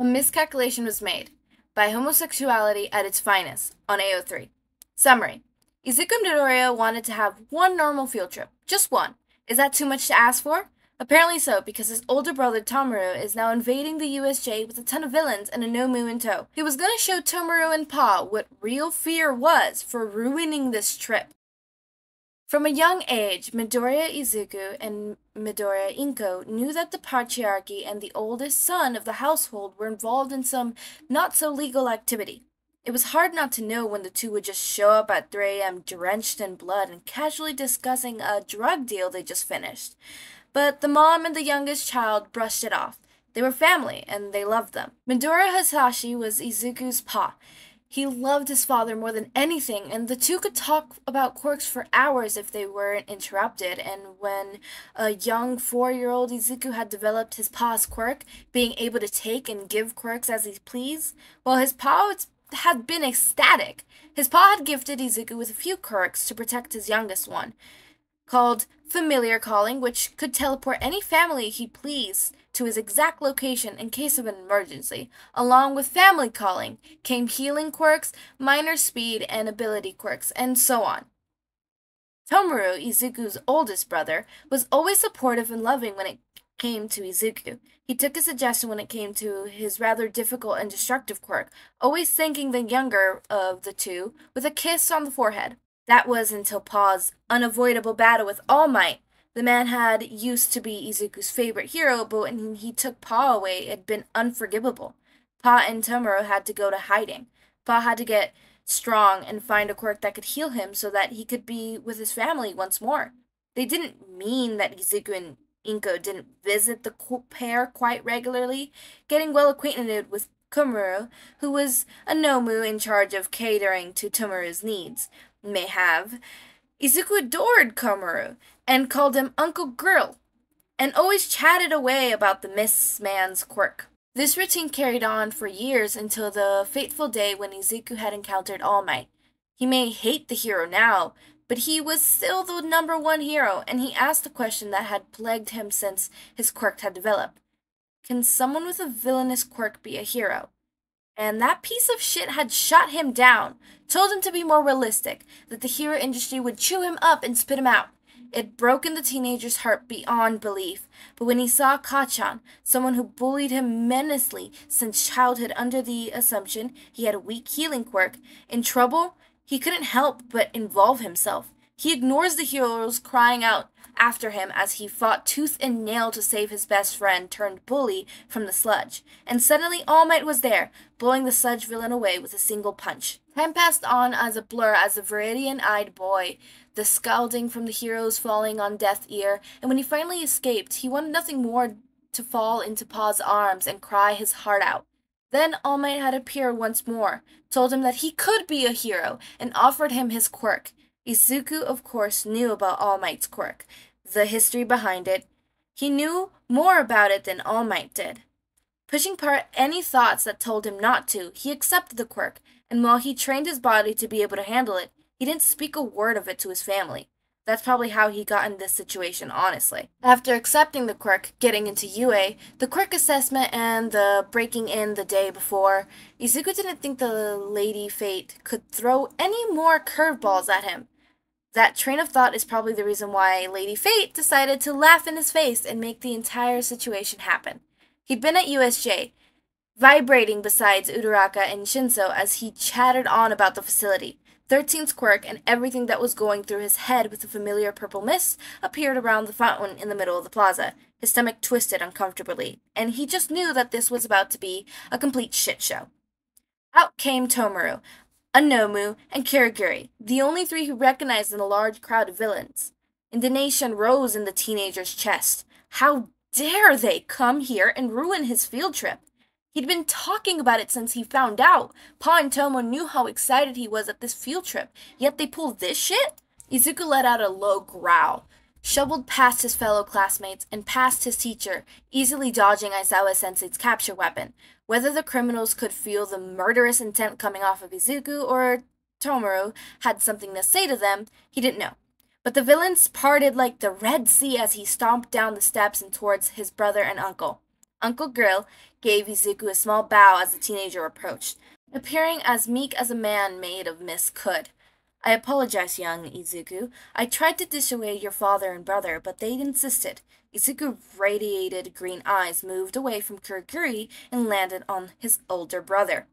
A miscalculation was made by homosexuality at its finest on AO3. Summary Izuku Midoriya wanted to have one normal field trip. Just one. Is that too much to ask for? Apparently so, because his older brother Tomaru is now invading the USJ with a ton of villains and a Nomu in tow. He was gonna show Tomaru and Pa what real fear was for ruining this trip. From a young age, Midoriya Izuku and Midoriya Inko knew that the patriarchy and the oldest son of the household were involved in some not so legal activity. It was hard not to know when the two would just show up at 3 a.m. drenched in blood and casually discussing a drug deal they just finished. But the mom and the youngest child brushed it off. They were family, and they loved them. Midoriya Hisashi was Izuku's pa. He loved his father more than anything, and the two could talk about quirks for hours if they weren't interrupted. And when a young four year old Izuku had developed his pa's quirk, being able to take and give quirks as he pleased, well, his pa had been ecstatic. His pa had gifted Izuku with a few quirks to protect his youngest one called Familiar Calling, which could teleport any family he pleased to his exact location in case of an emergency. Along with Family Calling came healing quirks, minor speed and ability quirks, and so on. Tomaru, Izuku's oldest brother, was always supportive and loving when it came to Izuku. He took a suggestion when it came to his rather difficult and destructive quirk, always thanking the younger of the two with a kiss on the forehead. That was until Pa's unavoidable battle with All Might. The man had used to be Izuku's favorite hero, but when he took Pa away, it had been unforgivable. Pa and Tomura had to go to hiding. Pa had to get strong and find a quirk that could heal him so that he could be with his family once more. They didn't mean that Izuku and Inko didn't visit the pair quite regularly. Getting well acquainted with Komuro, who was a Nomu in charge of catering to Tomura's needs, may have, Izuku adored Komaru and called him Uncle Grill, and always chatted away about the Miss Man's quirk. This routine carried on for years until the fateful day when Izuku had encountered All Might. He may hate the hero now, but he was still the number one hero, and he asked the question that had plagued him since his quirk had developed. Can someone with a villainous quirk be a hero? And that piece of shit had shot him down, told him to be more realistic, that the hero industry would chew him up and spit him out. It broken the teenager's heart beyond belief, but when he saw Kacchan, someone who bullied him menacingly since childhood under the assumption he had a weak healing quirk, in trouble, he couldn't help but involve himself. He ignores the heroes crying out, after him as he fought tooth and nail to save his best friend turned bully from the sludge. And suddenly All Might was there, blowing the sludge villain away with a single punch. Time passed on as a blur as a Viridian eyed boy, the scalding from the heroes falling on deaf ear, and when he finally escaped, he wanted nothing more to fall into Pa's arms and cry his heart out. Then All Might had appeared once more, told him that he could be a hero, and offered him his quirk. Izuku, of course, knew about All Might's quirk, the history behind it, he knew more about it than All Might did. Pushing apart any thoughts that told him not to, he accepted the quirk, and while he trained his body to be able to handle it, he didn't speak a word of it to his family. That's probably how he got in this situation, honestly. After accepting the quirk, getting into UA, the quirk assessment, and the breaking in the day before, Izuku didn't think the Lady Fate could throw any more curveballs at him. That train of thought is probably the reason why Lady Fate decided to laugh in his face and make the entire situation happen. He'd been at USJ, vibrating beside Uraraka and Shinso as he chattered on about the facility. Thirteen's quirk and everything that was going through his head with the familiar purple mist appeared around the fountain in the middle of the plaza. His stomach twisted uncomfortably, and he just knew that this was about to be a complete shit show. Out came Tomura, a Nomu, and Kurogiri, the only three who recognized in the large crowd of villains. Indignation rose in the teenager's chest. How dare they come here and ruin his field trip? He'd been talking about it since he found out. Pa and Tomo knew how excited he was at this field trip, yet they pulled this shit? Izuku let out a low growl, shoveled past his fellow classmates and past his teacher, easily dodging Aizawa sensei's capture weapon. Whether the criminals could feel the murderous intent coming off of Izuku or Tomaru had something to say to them, he didn't know. But the villains parted like the Red Sea as he stomped down the steps and towards his brother and uncle. Uncle Grill gave Izuku a small bow as the teenager approached, appearing as meek as a man made of mist could. I apologize, young Izuku. I tried to dissuade your father and brother, but they insisted. Izuku radiated green eyes moved away from Kurogiri and landed on his older brother.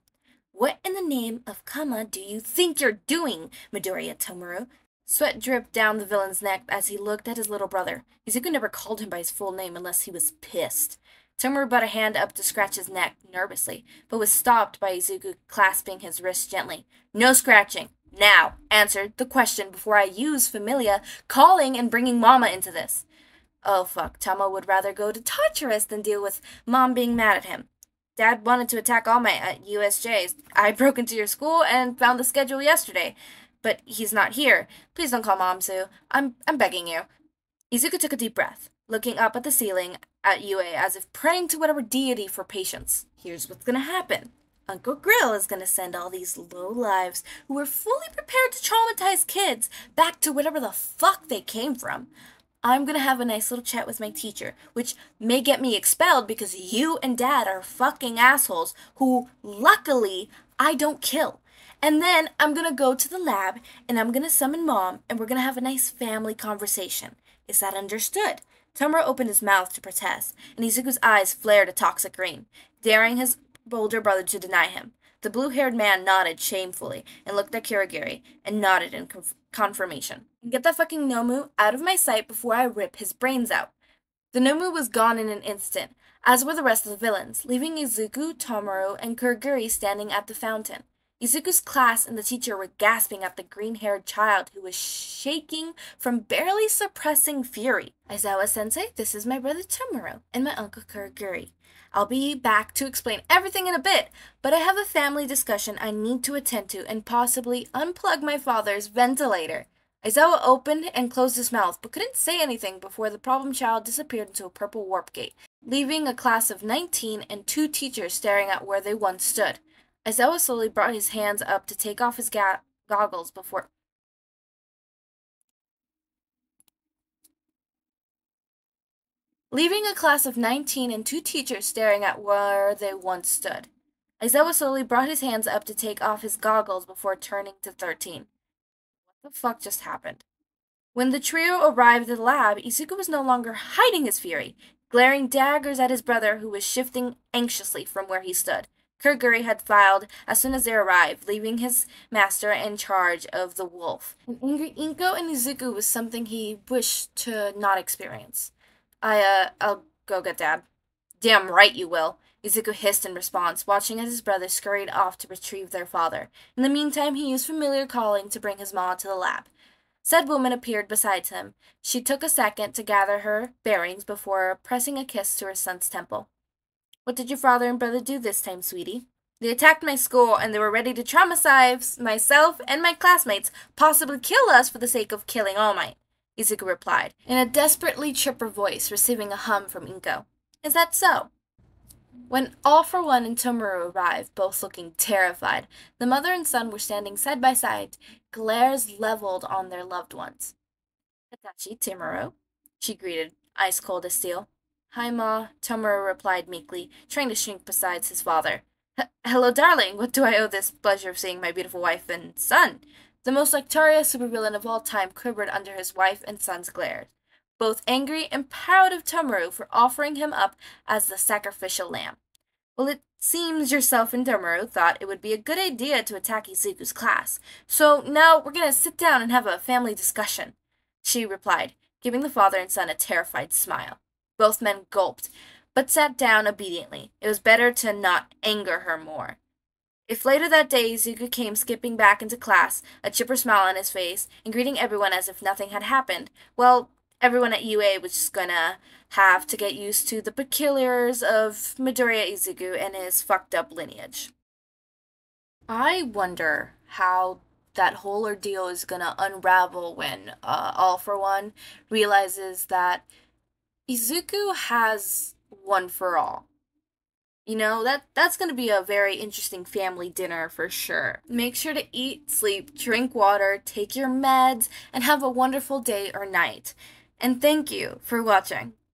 What in the name of Kama do you think you're doing, Midoriya Tomura? Sweat dripped down the villain's neck as he looked at his little brother. Izuku never called him by his full name unless he was pissed. Tomura put a hand up to scratch his neck nervously, but was stopped by Izuku clasping his wrist gently. No scratching. Now, answer the question before I use Familia calling and bringing Mama into this. Oh fuck, Tama would rather go to Tartarus than deal with Mom being mad at him. Dad wanted to attack all my uh, USJs. I broke into your school and found the schedule yesterday but he's not here. Please don't call Mom, Sue. I'm, I'm begging you. Izuku took a deep breath, looking up at the ceiling at Yue as if praying to whatever deity for patience. Here's what's gonna happen. Uncle Grill is gonna send all these low lives who are fully prepared to traumatize kids back to whatever the fuck they came from. I'm gonna have a nice little chat with my teacher, which may get me expelled because you and dad are fucking assholes who, luckily, I don't kill. And then I'm gonna go to the lab and I'm gonna summon mom and we're gonna have a nice family conversation. Is that understood? Tomura opened his mouth to protest, and Izuku's eyes flared a toxic green, daring his older brother to deny him. The blue haired man nodded shamefully and looked at Kurogiri and nodded in conf- confirmation. Get that fucking Nomu out of my sight before I rip his brains out. The Nomu was gone in an instant, as were the rest of the villains, leaving Izuku, Tomaru, and Kurogiri standing at the fountain. Izuku's class and the teacher were gasping at the green haired child who was shaking from barely suppressing fury. Aizawa sensei, this is my brother Tomaru, and my uncle Kurogiri. I'll be back to explain everything in a bit, but I have a family discussion I need to attend to and possibly unplug my father's ventilator. Aizawa opened and closed his mouth, but couldn't say anything before the problem child disappeared into a purple warp gate, leaving a class of 19 and two teachers staring at where they once stood. Aizawa slowly brought his hands up to take off his ga- goggles before. Leaving a class of 19 and two teachers staring at where they once stood. Aizawa slowly brought his hands up to take off his goggles before turning to 13. What the fuck just happened? When the trio arrived at the lab, Izuku was no longer hiding his fury, glaring daggers at his brother who was shifting anxiously from where he stood. Kurogiri had filed as soon as they arrived, leaving his master in charge of the wolf. An angry Inko and Izuku was something he wished to not experience. I, uh, I'll go get Dad. Damn right you will. Izuku hissed in response, watching as his brother scurried off to retrieve their father. In the meantime, he used familiar calling to bring his ma to the lab. Said woman appeared beside him. She took a second to gather her bearings before pressing a kiss to her son's temple. What did your father and brother do this time, sweetie? They attacked my school and they were ready to traumatize myself and my classmates, possibly kill us for the sake of killing All Might, Izuku replied, in a desperately chipper voice, receiving a hum from Inko. Is that so? When All for One and Tomaru arrived, both looking terrified, the mother and son were standing side by side, glares leveled on their loved ones. Hisashi, Tomaru, she greeted, ice cold as steel. Hi, Ma, Tomaru replied meekly, trying to shrink beside his father. Hello, darling. What do I owe this pleasure of seeing my beautiful wife and son? The most notorious supervillain of all time quivered under his wife and son's glares, both angry and proud of Tomura for offering him up as the sacrificial lamb. Well, it seems yourself and Tomura thought it would be a good idea to attack Izuku's class, so now we're going to sit down and have a family discussion, she replied, giving the father and son a terrified smile. Both men gulped, but sat down obediently. It was better to not anger her more. If later that day Izuku came skipping back into class, a chipper smile on his face, and greeting everyone as if nothing had happened, well, everyone at UA was just gonna have to get used to the peculiars of Midoriya Izuku and his fucked up lineage. I wonder how that whole ordeal is gonna unravel when uh, All for One realizes that Izuku has one for all. You know, that that's going to be a very interesting family dinner for sure. Make sure to eat, sleep, drink water, take your meds, and have a wonderful day or night. And thank you for watching.